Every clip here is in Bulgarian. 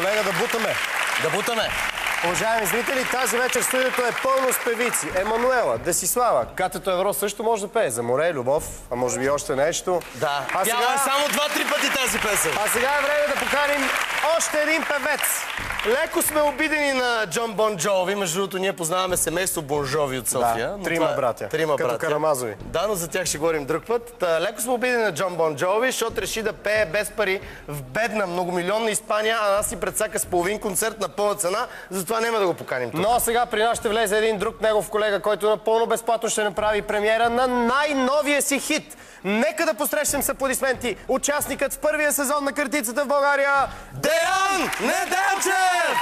Колега, да бутаме. Да бутаме. Уважаеми зрители, тази вечер студиото е пълно с певици. Емануела, Десислава, Катето Евро също може да пее. За море, любов, а може би още нещо. Да. А Пяла сега, е само два-три пъти тази песен. а сега е време да поканим още един певец. Леко сме обидени на Джон Бон Джови. Между другото, ние познаваме семейство Бонжови от София. Да, трима това е- братя, Трима като братя. Карамазови. Да, но за тях ще говорим друг път. Та, леко сме обидени на Джон Бон Джови, защото реши да пее без пари в бедна, многомилионна Испания, а нас си предсака с половин концерт на пълна цена. Затова няма да го поканим тук. Но сега при нас ще влезе един друг негов колега, който напълно безплатно ще направи премиера на най-новия си хит. Нека да посрещнем с аплодисменти участникът в първия сезон на картицата в България. Деян Неделчев!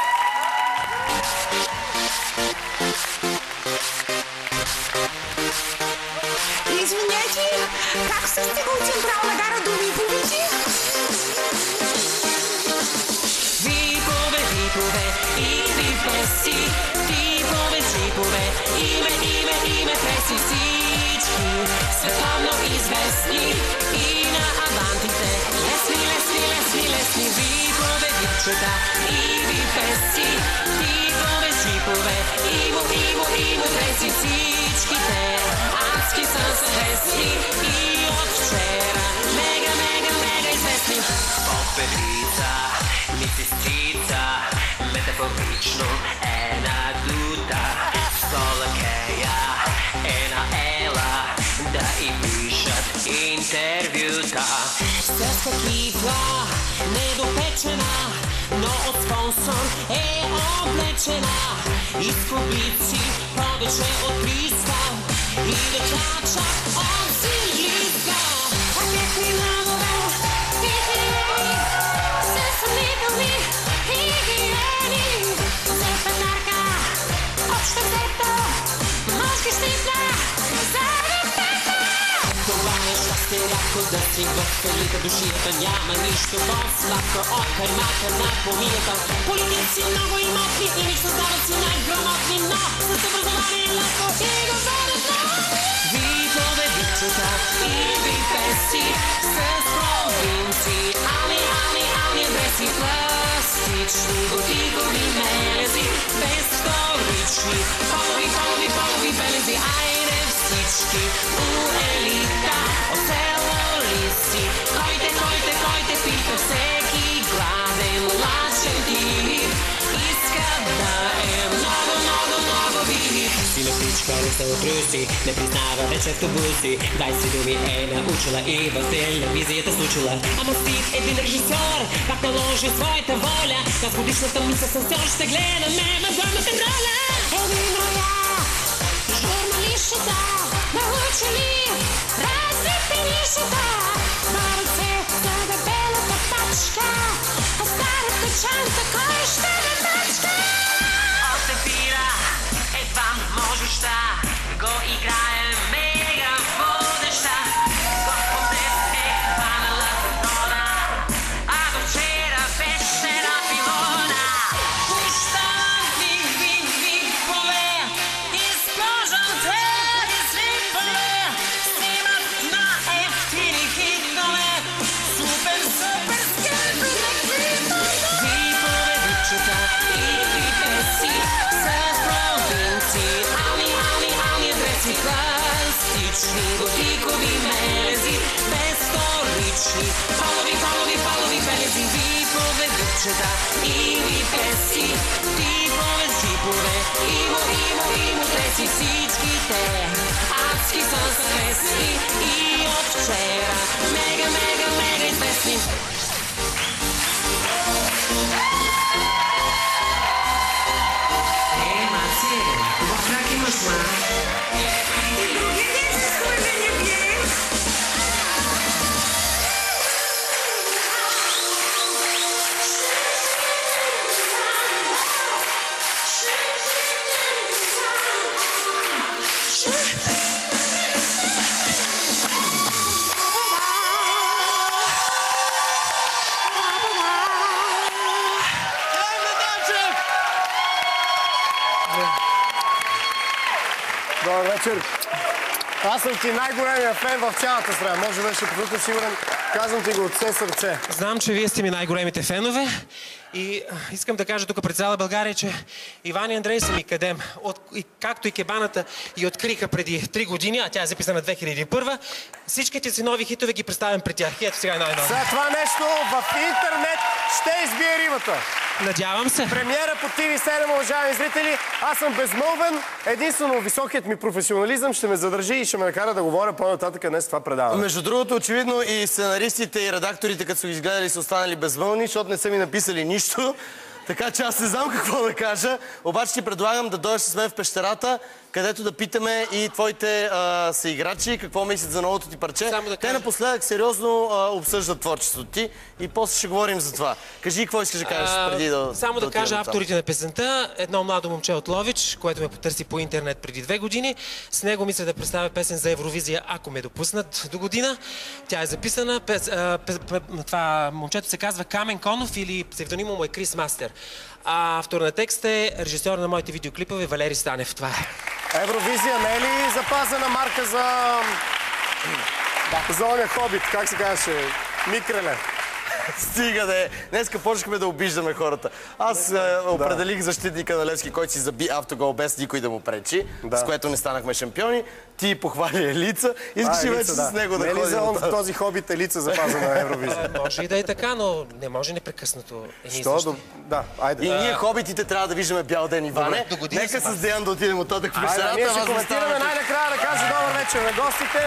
Извинете, как се стига от Централна гара до Виповици? Випове, випове и випеси, випове, джипове, име, име, име, преси всички, световно известни випове, випчета и випеси, випове, джипове, имо, имо, имо, преси всичките. Адски са свестни и от вчера, мега, мега, мега известни. Попелица, мисисцица, метафорично е надута. Солакея е наела да и пишат интервюта. Селска кифла, недопечена, спонсор е облечена. И с кубици повече от 300 щастие рядко да си веселите душите Няма нищо по-сладко от хармата на помията Политици много имотни и ми създават си най-грамотни Но с образование леко и говорят много Видове вичета и випеси С провинции Ами, ами, ами адреси Пластични готикови мелези Без вторични Полови, полови, полови белези Айде всички у елита Всеки лачен тип Иска да е много, много, много вид Сина птичка не се отруси Не признава вече автобуси Дай си думи е научила И в телевизията случила. Ама Стив, един режисьор Пак наложи своята воля. Нас годишната ми със сенсор Ще гледаме на двамата роля. Един роя, столични. Полови, полови, полови белези, випове, вичета и випеси. Типове, джипове, имо, имо, имо, треси всичките. Адски са свестни и от Добър вечер. Аз съм ти най-големия фен в цялата страна. Може беше абсолютно сигурен. Казвам ти го от все сърце. Знам, че вие сте ми най-големите фенове и искам да кажа тук пред цяла България, че Иван и Андрей са ми къдем. От, и, както и кебаната и откриха преди 3 години, а тя е записана 2001, всичките си нови хитове ги представям пред тях. И ето сега е най-ново. За това нещо в интернет ще избие рибата. Надявам се. Премиера по TV7, уважаеми зрители. Аз съм безмълвен. Единствено високият ми професионализъм ще ме задържи и ще ме накара да говоря по-нататък днес това предаване. Между другото, очевидно и сценаристите и редакторите, като са ги изгледали, са останали безвълни, защото не са ми написали нищо. Така че аз не знам какво да кажа. Обаче ти предлагам да дойдеш с мен в пещерата, където да питаме и твоите а, съиграчи какво мислят за новото ти парче. Да Те напоследък сериозно а, обсъждат творчеството ти и после ще говорим за това. Кажи какво искаш да кажеш А, преди да Само да, кажа авторите на песента. Едно младо момче от Лович, което ме потърси по интернет преди две години. С него мисля да представя песен за Евровизия, ако ме допуснат до година. Тя е записана. Пес, а, пес, п- това момчето се казва Камен Конов или псевдонима му е Крис Мастер. А автор на текст е режисьор на моите видеоклипове Валери Станев. Това е. Евровизия не е ли запазена марка за... За оня хобит, как се казваше? Микреле. Стига да е. Днеска почнахме да обиждаме хората. Аз е, определих защитника на Левски, който си заби автогол без никой да му пречи, Да. с което не станахме шампиони. Ти похвали Елица. Искаш А, и вече Елица, с него да Не е ли ходим. за он- нататък? този хобит елица запазена на Евровизия? Може и да е така, но не може непрекъснато. и Що? Да, айде. И ние, хобитите, трябва да виждаме бял ден, Иване. Нека се с Деян да отидем оттатък в Айде, пещерата. ние а ще да коментираме най-накрая да кажа добър вечер на гостите.